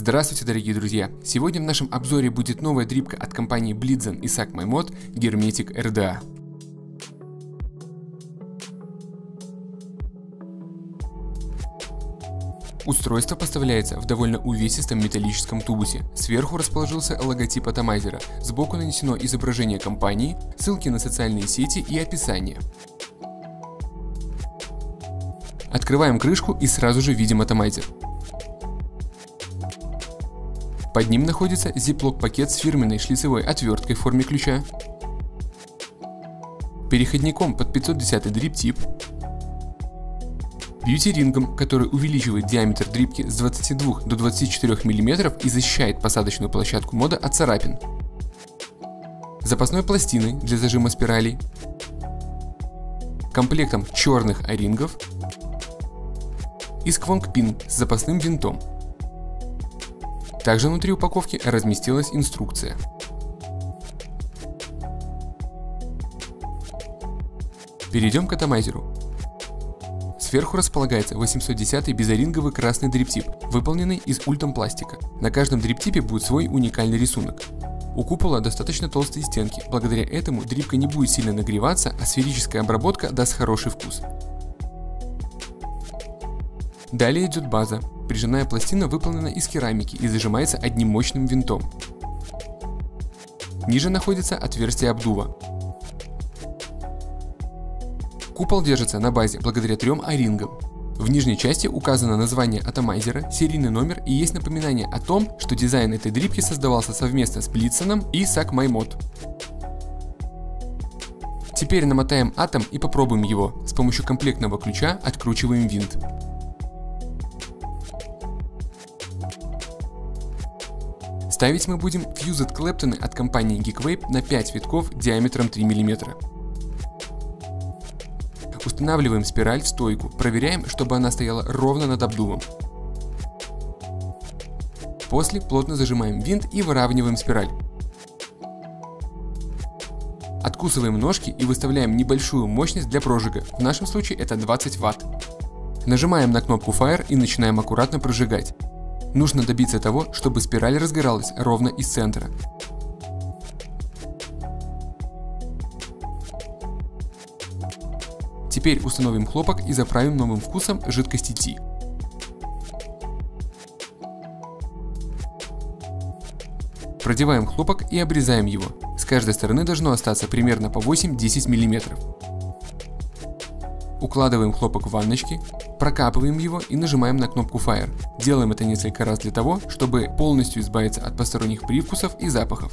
Здравствуйте, дорогие друзья! Сегодня в нашем обзоре будет новая дрипка от компании Blitzen и SAC Hermetic RDA. Устройство поставляется в довольно увесистом металлическом тубусе. Сверху расположился логотип атомайзера, сбоку нанесено изображение компании, ссылки на социальные сети и описание. Открываем крышку и сразу же видим атомайзер. Под ним находится Ziploc пакет с фирменной шлицевой отверткой в форме ключа, переходником под 510 дрип тип, бьюти-рингом, который увеличивает диаметр дрипки с 22 до 24 мм и защищает посадочную площадку мода от царапин, запасной пластиной для зажима спиралей, комплектом черных орингов и сквонг-пин с запасным винтом. Также внутри упаковки разместилась инструкция. Перейдем к атомайзеру. Сверху располагается 810 безоринговый красный дриптип, выполненный из ультампластика. На каждом дриптипе будет свой уникальный рисунок. У купола достаточно толстые стенки, благодаря этому дрипка не будет сильно нагреваться, а сферическая обработка даст хороший вкус. Далее идет база. Прижимная пластина выполнена из керамики и зажимается одним мощным винтом. Ниже находится отверстие обдува. Купол держится на базе благодаря трем о-рингам. В нижней части указано название атомайзера, серийный номер и есть напоминание о том, что дизайн этой дрипки создавался совместно с Блитсоном и MyMod. Теперь намотаем атом и попробуем его. С помощью комплектного ключа откручиваем винт. Ставить мы будем Fused клэптоны от компании GeekVape на 5 витков диаметром 3 мм. Устанавливаем спираль в стойку, проверяем, чтобы она стояла ровно над обдувом. После плотно зажимаем винт и выравниваем спираль. Откусываем ножки и выставляем небольшую мощность для прожига, в нашем случае это 20 Вт. Нажимаем на кнопку Fire и начинаем аккуратно прожигать. Нужно добиться того, чтобы спираль разгоралась ровно из центра. Теперь установим хлопок и заправим новым вкусом жидкости Ти. Продеваем хлопок и обрезаем его. С каждой стороны должно остаться примерно по 8-10 мм. Укладываем хлопок в ванночки, прокапываем его и нажимаем на кнопку Fire. Делаем это несколько раз для того, чтобы полностью избавиться от посторонних привкусов и запахов.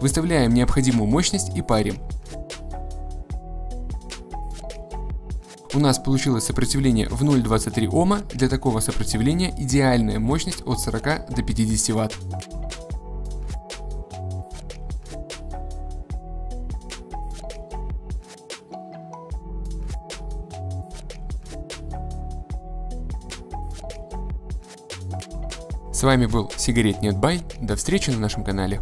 Выставляем необходимую мощность и парим. У нас получилось сопротивление в 0,23 Ома. Для такого сопротивления идеальная мощность от 40 до 50 Вт. С вами был Сигарет Нет Бай. До встречи на нашем канале.